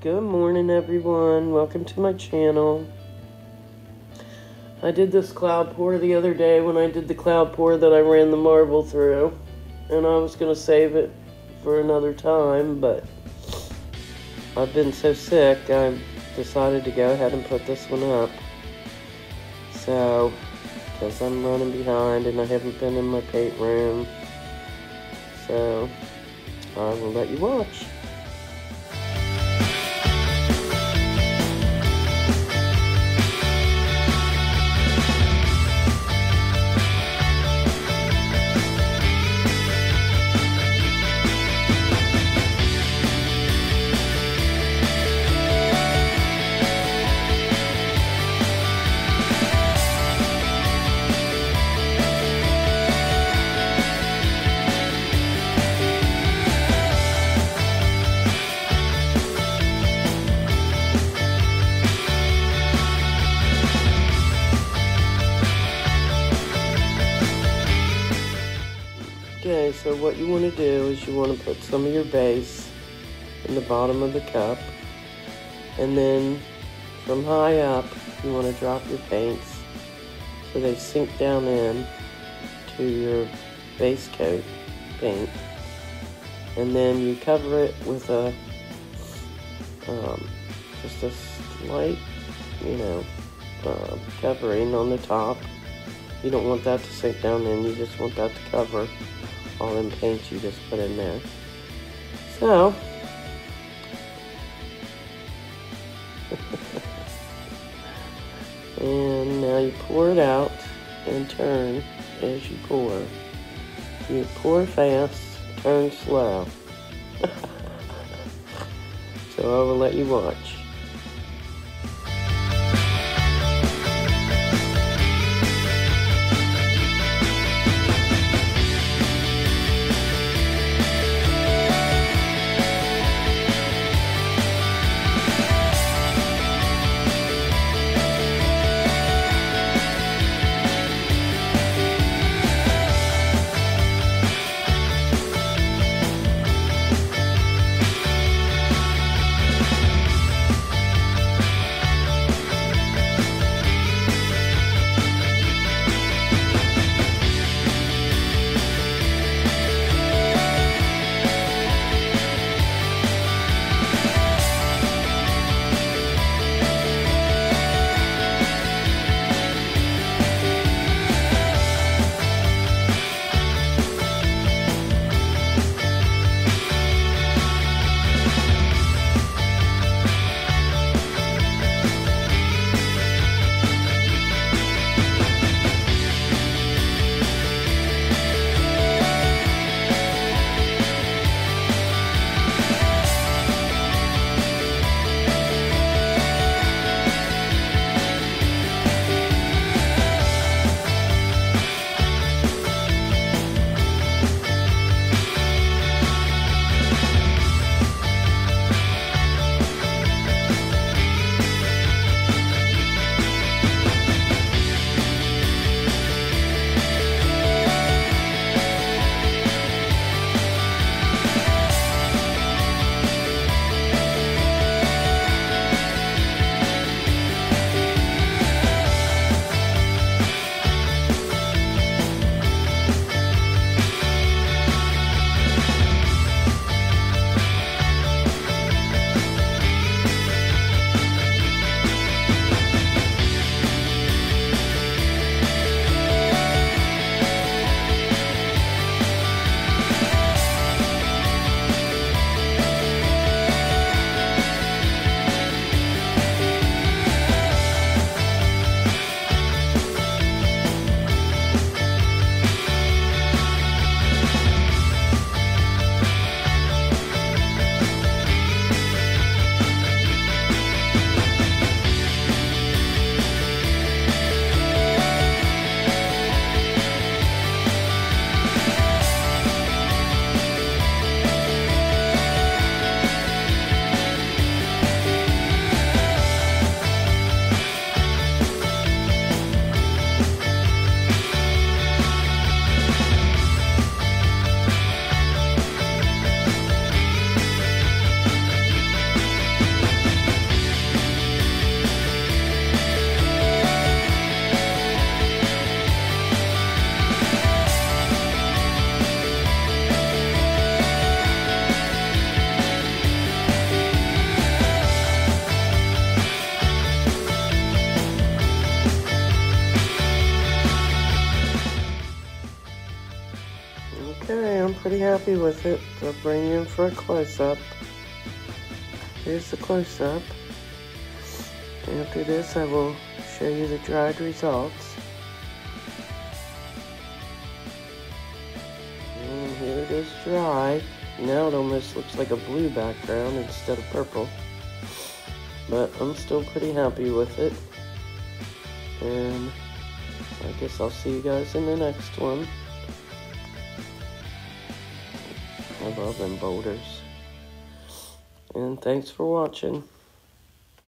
Good morning, everyone. Welcome to my channel. I did this cloud pour the other day when I did the cloud pour that I ran the marble through. And I was going to save it for another time, but I've been so sick, I decided to go ahead and put this one up. So, because I'm running behind and I haven't been in my paint room. So, I will let you watch. Okay, so what you want to do is you want to put some of your base in the bottom of the cup. And then from high up, you want to drop your paints so they sink down in to your base coat paint. And then you cover it with a, um, just a slight, you know, uh, covering on the top. You don't want that to sink down in, you just want that to cover all them paints you just put in there. So, and now you pour it out and turn as you pour. You pour fast, turn slow. so I will let you watch. Happy with it. I'll bring you in for a close-up. Here's the close-up. After this, I will show you the dried results. And here it is dry. Now it almost looks like a blue background instead of purple. But I'm still pretty happy with it. And I guess I'll see you guys in the next one. Love them boulders. And thanks for watching.